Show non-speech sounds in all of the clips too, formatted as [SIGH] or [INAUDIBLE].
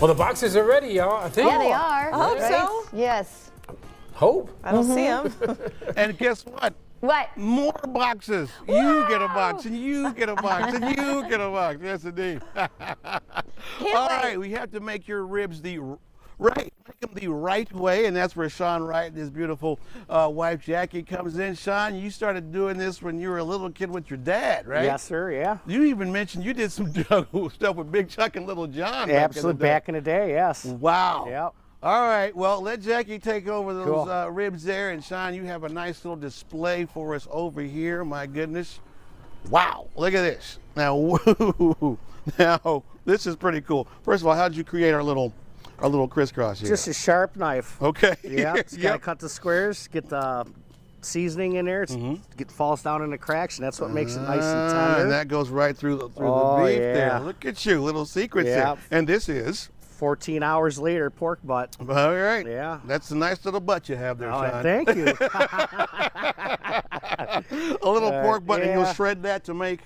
Well, the boxes are ready, y'all. I think. Yeah, they oh, are. I hope right? so. Yes. Hope. I don't see mm-hmm. them. [LAUGHS] And guess what? What? More boxes. You get a box, and you get a box, and you get a box. Yes, indeed. [LAUGHS] All right, we have to make your ribs the r- right, make them the right way, and that's where Sean Wright and his beautiful uh, wife Jackie comes in. Sean, you started doing this when you were a little kid with your dad, right? Yes, sir. Yeah. You even mentioned you did some [LAUGHS] stuff with Big Chuck and Little John. back in the Absolutely. day. Back in the day, yes. Wow. Yep. All right. Well, let Jackie take over those Cool. uh, ribs there, and Sean, you have a nice little display for us over here. My goodness. Wow. Look at this. Now, [LAUGHS] now this is pretty cool. First of all, how did you create our little, our little crisscross here? Just a sharp knife. okay. [LAUGHS] Yeah. It's got to Yep. cut the squares, get the seasoning in there. It's, Get falls down in the cracks, and that's what makes it nice and. Ah, tender. and that goes right through the through Oh, the beef there. Look at you, little secrets Yep. there. And this is 14 hours later, pork butt. all right. Yeah. That's a nice little butt you have there, Oh, Sean. thank you. [LAUGHS] [LAUGHS] a little Uh, pork butt, and you'll shred that to make,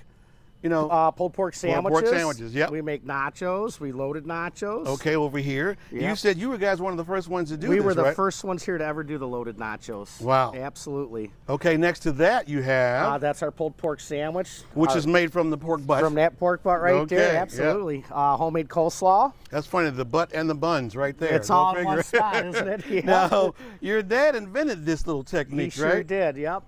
you know, uh, pulled pork sandwiches. Pulled pork sandwiches, yep. We make nachos. We loaded nachos. Okay, over here. You said you were guys one of the first ones to do We this, were the right? first ones here to ever do the loaded nachos. Wow. Absolutely. Okay, next to that you have, Uh, that's our pulled pork sandwich. which Our- is made from the pork butt. from that pork butt right Okay, there. yep. Absolutely. Uh, homemade coleslaw. That's funny, the butt and the buns right there. It's Go all in one spot, isn't it? [LAUGHS] Yeah. Now, your dad invented this little technique, He technique, sure did. Yep.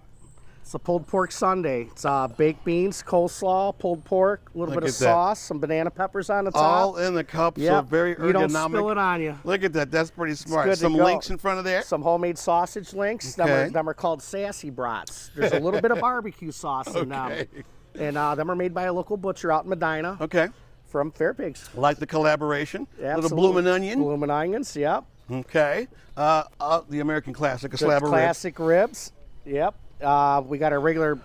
It's a pulled pork sundae. It's uh, baked beans, coleslaw, pulled pork, a little Look bit of at that. sauce, some banana peppers on the top. All in the cup, so Yep. very ergonomic. You don't spill it on you. Look at that, that's pretty smart. Some links in front of there. Some homemade sausage links. Them, are, them are called sassy brats. There's a little bit of [LAUGHS] barbecue sauce in Okay. them. And uh, them are made by a local butcher out in Medina Okay, from Fair Pigs. like the collaboration. Absolutely. Little blooming bloomin' onion. Bloomin' onions, yep. Okay, uh, uh, the American classic, a slab of ribs. classic ribs. Yep. Uh, we got our regular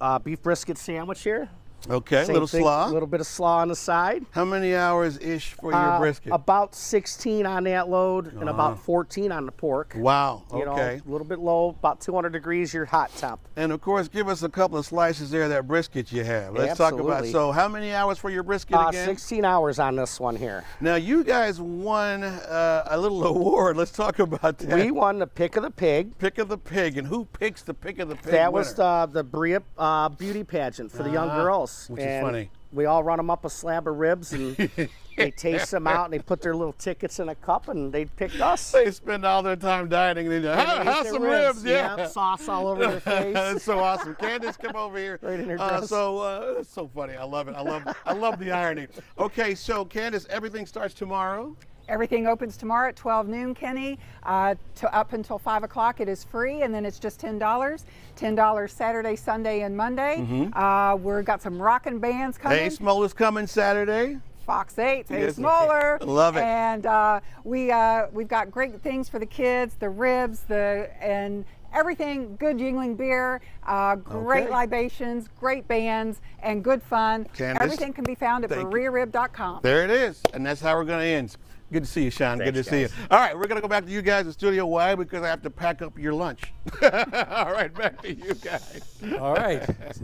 uh, beef brisket sandwich here. Okay, Same little thing, slaw. little bit of slaw on the side. How many hours ish for your Uh, brisket? About 16 on that load and about 14 on the pork. wow. You know, Okay. a little bit low, about 200 degrees your hot temp. and of course, give us a couple of slices there of that brisket you have. Let's talk about. So, how many hours for your brisket Uh, again? 16 hours on this one here. Now, you guys won uh, a little [LAUGHS] award. Let's talk about that. We won the pick of the pig. pick of the pig, and who picks the pick of the pig? That was the the Berea uh, beauty pageant for the young Ah, girls. which is funny. We all run them up a slab of ribs and [LAUGHS] they taste them out and they put their little tickets in a cup and they picked us. They spend all their time dining And they And have, they some ribs, yeah. Yep, sauce all over their [LAUGHS] face. That's so awesome. Candace, come over here. [LAUGHS] Right in her uh. So uh, that's so funny. I love it. I love. I love the irony. Okay, so Candace, everything starts tomorrow. Everything opens tomorrow at 12 noon, Kenny. Uh, to up until 5 o'clock, it is free, and then it's just $10. $10 Saturday, Sunday, and Monday. Uh, we've got some rockin' bands coming. Hey, Smoller's coming Saturday. Fox 8, Hey Yes. Smoller. [LAUGHS] Love it. And uh, we uh, we've got great things for the kids, the ribs, the and everything. Good Yuengling beer, uh, great Okay. libations, great bands, and good fun. Candace, Everything can be found at thank. BereaRib.com. There it is, and that's how we're going to end. Good to see you, Sean. Good to Thanks, see you. All right, we're going to go back to you guys in studio. Why? Because I have to pack up your lunch. [LAUGHS] All right, back to you guys. All right. [LAUGHS]